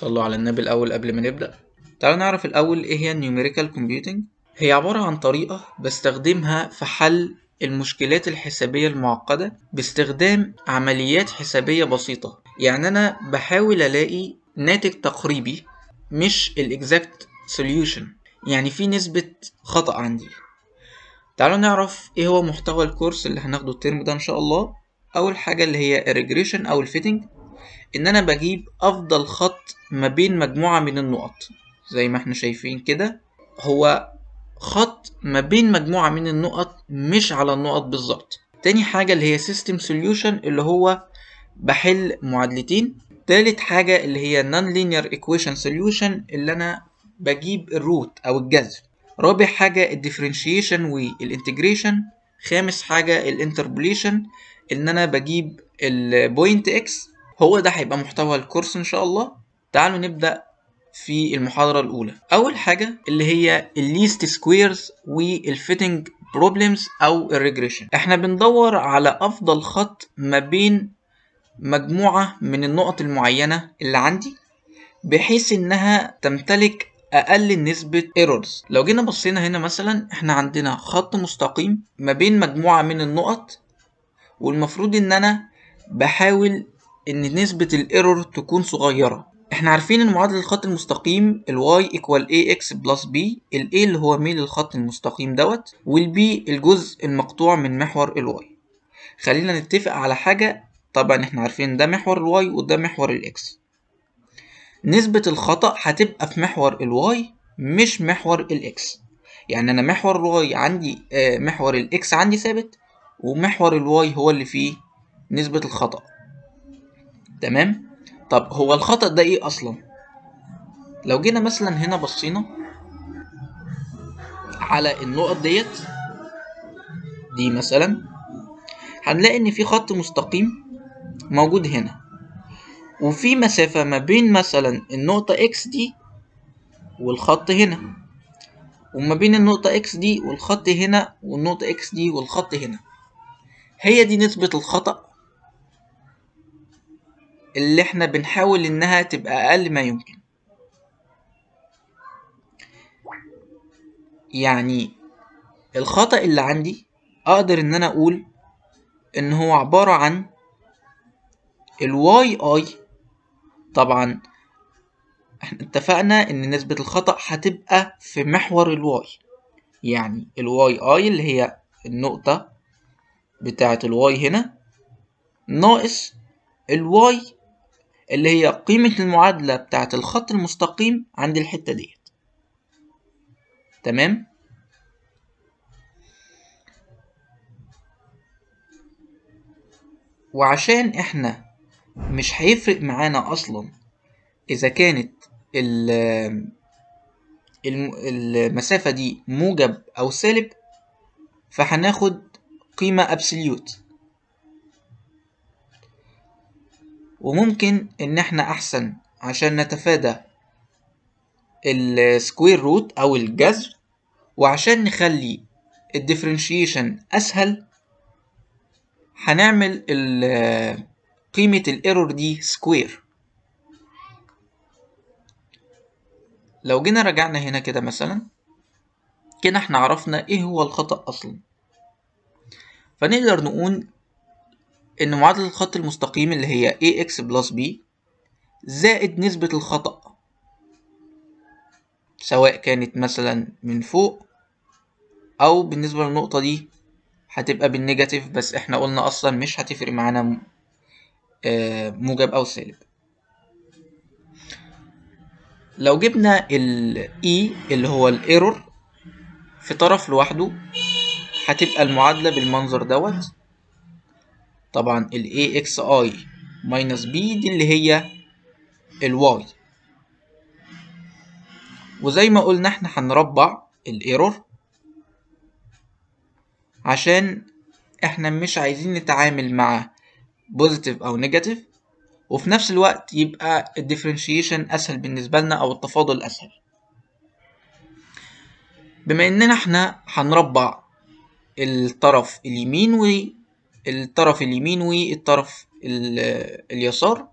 صلوا على النبي الأول قبل ما نبدأ. تعالوا نعرف الأول إيه هي ال numerical computing هي عبارة عن طريقة بستخدمها في حل المشكلات الحسابية المعقدة باستخدام عمليات حسابية بسيطة. يعني أنا بحاول ألاقي ناتج تقريبي مش ال exact solution. يعني في نسبة خطأ عندي. تعالوا نعرف إيه هو محتوى ال course اللي هناخده الترم ده إن شاء الله. أول حاجة اللي هي ال regression أو ال fitting إن أنا بجيب أفضل خط ما بين مجموعة من النقط. زي ما إحنا شايفين كده هو خط ما بين مجموعة من النقط مش على النقط بالظبط. تاني حاجة اللي هي system solution اللي هو بحل معادلتين. تالت حاجة اللي هي non linear equation solution اللي أنا بجيب ال root أو الجذر. رابع حاجة ال differentiation وال integration خامس حاجة ال interpolation إن أنا بجيب ال point x هو ده هيبقى محتوى ال course إن شاء الله. تعالوا نبدأ في المحاضرة الأولى. أول حاجة اللي هي ال least squares وال fitting problems أو ال regression إحنا بندور على أفضل خط ما بين مجموعة من النقط المعينة اللي عندي بحيث إنها تمتلك أقل نسبة errors لو جينا بصينا هنا مثلا إحنا عندنا خط مستقيم ما بين مجموعة من النقط والمفروض إن أنا بحاول إن نسبة الإيرور تكون صغيرة. إحنا عارفين إن معادلة الخط المستقيم ال y equal ax plus b ال a اللي هو ميل الخط المستقيم دوت وال b الجزء المقطوع من محور ال y خلينا نتفق على حاجة. طبعا إحنا عارفين ده محور ال y وده محور ال x. نسبة الخطأ هتبقى في محور ال y مش محور ال x. يعني أنا محور ال y عندي آه محور ال x عندي ثابت ومحور ال y هو اللي فيه نسبة الخطأ. تمام؟ طب هو الخطأ ده إيه أصلا؟ لو جينا مثلا هنا بصينا على النقط ديت دي مثلا هنلاقي إن في خط مستقيم موجود هنا. وفي مسافة ما بين مثلا النقطة إكس دي والخط هنا وما بين النقطة x دي والخط هنا والنقطة x دي والخط هنا. هي دي نسبة الخطأ اللي إحنا بنحاول إنها تبقى أقل ما يمكن. يعني الخطأ اللي عندي أقدر إن أنا أقول إن هو عبارة عن ال y i طبعا إحنا اتفقنا إن نسبة الخطأ هتبقى في محور ال y يعني ال y i اللي هي النقطة بتاعة ال y هنا ناقص ال y اللي هي قيمة المعادلة بتاعة الخط المستقيم عند الحتة ديت. تمام؟ وعشان إحنا مش هيفرق معانا أصلا إذا كانت المسافة دي موجب أو سالب فهناخد قيمة absolute وممكن إن إحنا أحسن عشان نتفادى ال square root أو الجذر وعشان نخلي ال differentiation أسهل هنعمل قيمة ال error دي square لو جينا رجعنا هنا كده مثلا كده إحنا عرفنا إيه هو الخطأ أصلا. فنقدر نقول إن معادلة الخط المستقيم اللي هي ax plus b زائد نسبة الخطأ سواء كانت مثلا من فوق أو بالنسبة للنقطة دي هتبقى بال negative بس إحنا قلنا أصلا مش هتفرق معانا موجب أو سالب. لو جبنا ال e اللي هو ال error في طرف لوحده هتبقى المعادلة بالمنظر دوت طبعا ال AXi minus B دي اللي هي ال Y. وزي ما قلنا إحنا هنربع ال error عشان إحنا مش عايزين نتعامل مع positive أو negative وفي نفس الوقت يبقى ال differentiation أسهل بالنسبة لنا أو التفاضل أسهل. بما إننا إحنا هنربع الطرف اليمين الطرف اليمين والطرف اليسار.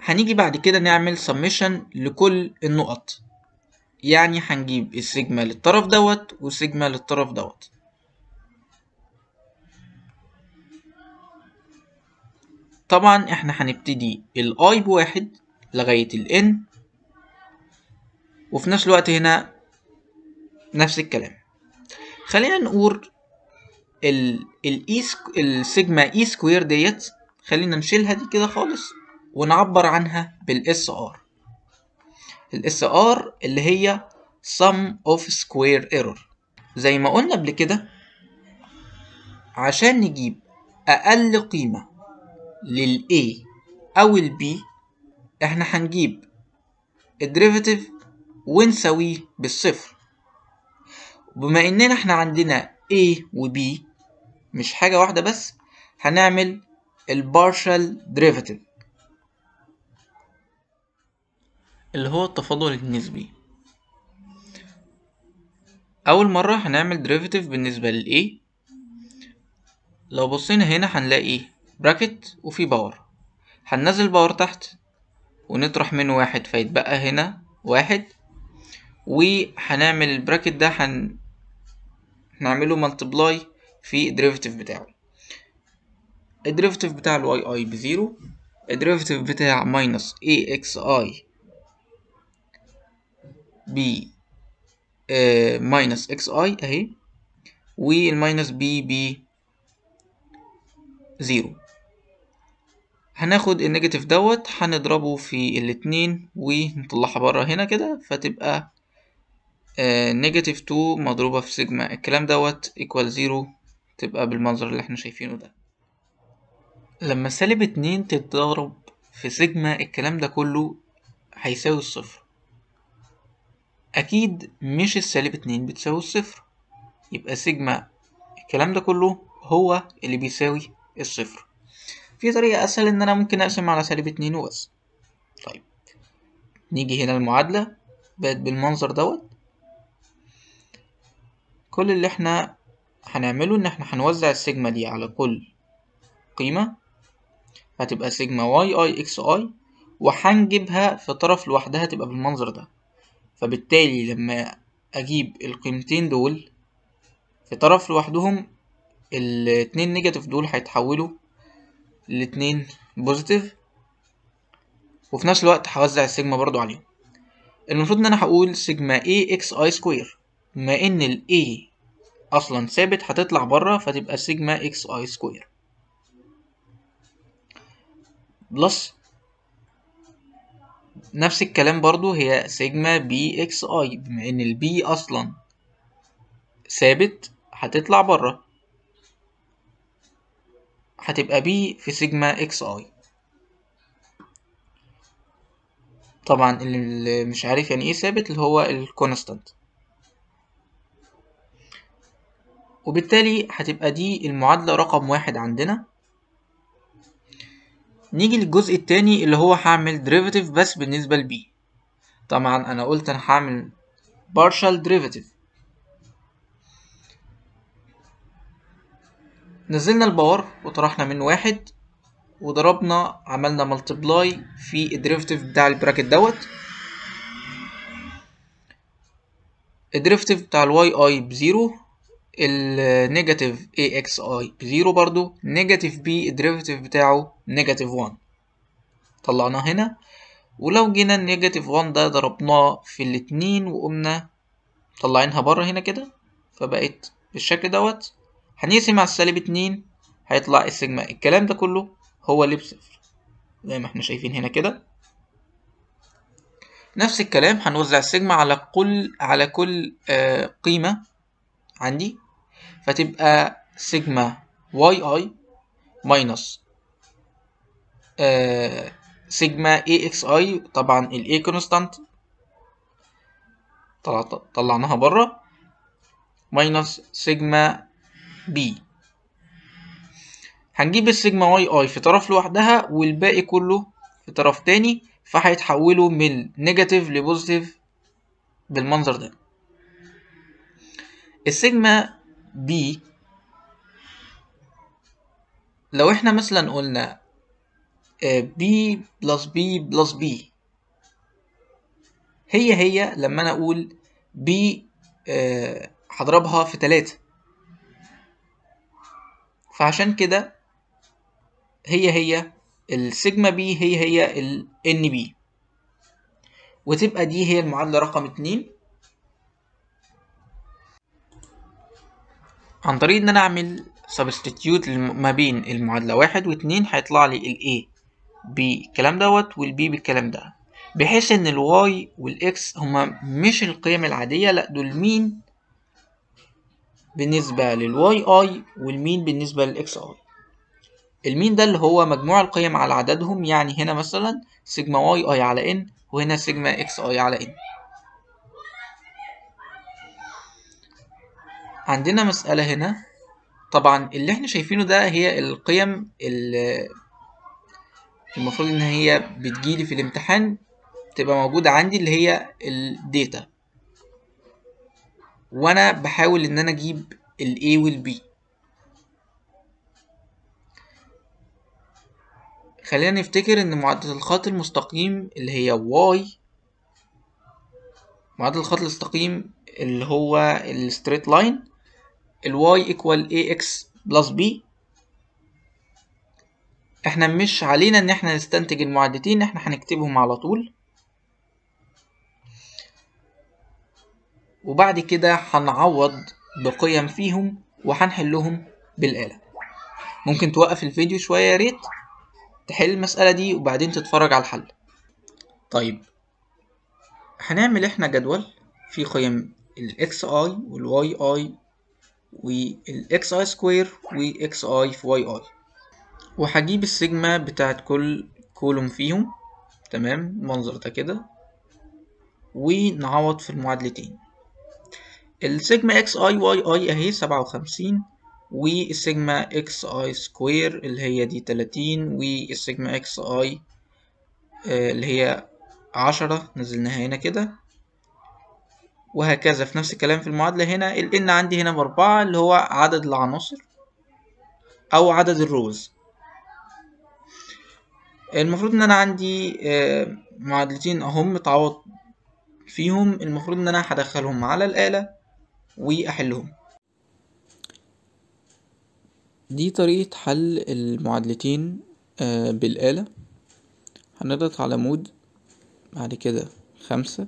هنيجي بعد كده نعمل سميشن لكل النقط. يعني هنجيب السيجما للطرف دوت وسيجما للطرف دوت. طبعا إحنا هنبتدي ال i بواحد لغاية ال n وفي نفس الوقت هنا نفس الكلام. خلينا نقول ال ال i ال sigma e square ديت خلينا نشيلها دي كده خالص ونعبر عنها بال Sr ال Sr اللي هي sum of square error. زي ما قلنا قبل كده عشان نجيب أقل قيمة لل A أو ال B إحنا هنجيب ال derivative ونساويه بالصفر. بما إننا إحنا عندنا A و B مش حاجة واحدة بس هنعمل ال partial derivative اللي هو التفاضل النسبي. أول مرة هنعمل derivative بالنسبة لل A. لو بصينا هنا هنلاقي bracket وفي power هننزل power تحت ونطرح منه واحد فيتبقى هنا واحد. وهنعمل ال bracket ده هن... هنعمله multiply في ال derivative بتاعه. ال derivative بتاع ال yi ب zero ال derivative بتاع minus a xi ب minus xi أهي وال minus b ب zero هناخد ال negative دوت هنضربه في الاتنين ونطلعها بره هنا كده فتبقى negative two مضروبة في سيجما الكلام دوت equal zero تبقى بالمنظر اللي إحنا شايفينه ده. لما سالب اتنين تتضرب في سيجما الكلام ده كله هيساوي الصفر. أكيد مش السالب اتنين بتساوي الصفر. يبقى سيجما الكلام ده كله هو اللي بيساوي الصفر. في طريقة أسهل إن أنا ممكن أقسم على سالب اتنين وبس. طيب نيجي هنا المعادلة بقت بالمنظر دوت. كل اللي إحنا هنعمله إن إحنا هنوزع السيجما دي على كل قيمة. هتبقى sigma yi xi وهنجيبها في طرف لوحدها تبقى بالمنظر ده. فبالتالي لما أجيب القيمتين دول في طرف لوحدهم الاتنين negative دول هيتحولوا لاتنين positive وفي نفس الوقت هوزع السيجما برضو عليهم. المفروض ان أنا هقول sigma a x i square بما إن ال a أصلا ثابت هتطلع بره فتبقى sigma x i square plus نفس الكلام برضو هي sigma b xi بما إن ال b أصلا ثابت هتطلع بره هتبقى b في sigma xi طبعا اللي مش عارف يعني إيه ثابت اللي هو ال constant وبالتالي هتبقى دي المعادلة رقم واحد عندنا. نيجي للجزء التاني اللي هو هعمل derivative بس بالنسبة ل b طبعا أنا قلت أنا هعمل partial derivative. نزلنا ال power وطرحنا منه واحد وضربنا عملنا multiply في ال derivative بتاع ال bracket دوت. ال derivative بتاع ال yi ب zero. ال negative a xi ب zero برضو negative b ال derivative بتاعه negative 1 طلعناه هنا. ولو جينا ال negative 1 ده ضربناه في الاتنين وقمنا طلعينها بره هنا كده فبقت بالشكل دوت. هنقسم على السالب اتنين هيطلع السيجما. الكلام ده كله هو اللي بصفر زي ما إحنا شايفين هنا كده. نفس الكلام هنوزع السيجما على كل على كل آه قيمة عندي. فتبقى sigma yi minus. آه sigma a xi طبعا ال a constant طلعناها بره. minus sigma b هنجيب ال sigma yi في طرف لوحدها والباقي كله في طرف تاني فهيتحولوا من negative ل positive بالمنظر ده. ال sigma b لو إحنا مثلا قلنا b plus b plus b. هي هي لما أنا أقول b آه، هضربها في تلاتة. فعشان كده هي هي ال sigma b هي هي ال nb وتبقى دي هي المعادلة رقم اتنين. عن طريق إن أنا أعمل substitute ما بين المعادلة واحد واتنين هيطلع لي ال A بالكلام دوت وال B بالكلام ده. بحيث إن ال Y وال X هما مش القيم العادية لأ دول mean بالنسبة لل YI وال mean بالنسبة لل XI ال mean ده اللي هو مجموع القيم على عددهم يعني هنا مثلا sigma yi على n وهنا sigma xi على n عندنا مسألة هنا. طبعا اللي إحنا شايفينه ده هي القيم اللي المفروض إن هي بتجيلي في الامتحان تبقى موجودة عندي اللي هي الداتا. وأنا بحاول إن أنا أجيب ال A وال B. خلينا نفتكر إن معادلة الخط المستقيم اللي هي y معادلة الخط المستقيم اللي هو ال straight line ال y equal ax plus b. إحنا مش علينا إن إحنا نستنتج المعادلتين إحنا هنكتبهم على طول. وبعد كده هنعوض بقيم فيهم وهنحلهم بالآلة. ممكن توقف الفيديو شوية يا ريت تحل المسألة دي وبعدين تتفرج على الحل. طيب هنعمل إحنا جدول فيه قيم ال xi وال yi وال xi square و xi في yi. وهجيب السيجما بتاعت كل column فيهم. تمام؟ المنظر ده كده. ونعوض في المعادلتين. ال sigma xi yi اهي سبعة وخمسين. وال sigma xi square اللي هي دي تلاتين. وال sigma xi اللي هي عشرة. نزلناها هنا كده. وهكذا. في نفس الكلام في المعادلة هنا ال n عندي هنا بأربعة اللي هو عدد العناصر أو عدد الروز. المفروض إن أنا عندي معادلتين أهم متعوض فيهم. المفروض إن أنا هدخلهم على الآلة وأحلهم. دي طريقة حل المعادلتين بالآلة. هنضغط على مود بعد كده خمسة.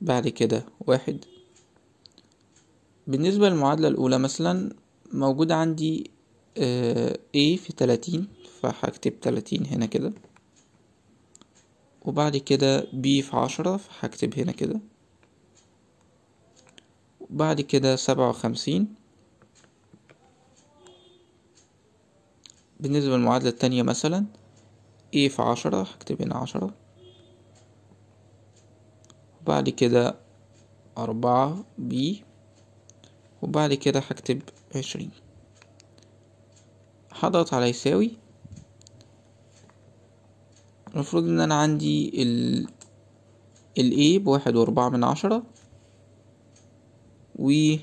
بعد كده. واحد. بالنسبة للمعادلة الأولى مثلا موجود عندي A في تلاتين فهكتب تلاتين هنا كده. وبعد كده B في عشرة فهكتب هنا كده. وبعد كده سبعة وخمسين. بالنسبة للمعادلة التانية مثلا A في عشرة هكتب هنا عشرة. وبعد كده أربعة B وبعد كده هكتب عشرين. هضغط على يساوي. المفروض إن أنا عندي ال ال A بواحد وأربعة من عشرة وال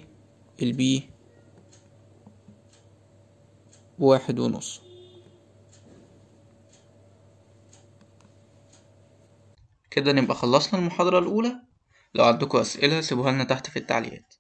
B بواحد ونص. كده نبقى خلصنا المحاضرة الأولى. لو عندكم أسئلة سيبوها لنا تحت في التعليقات.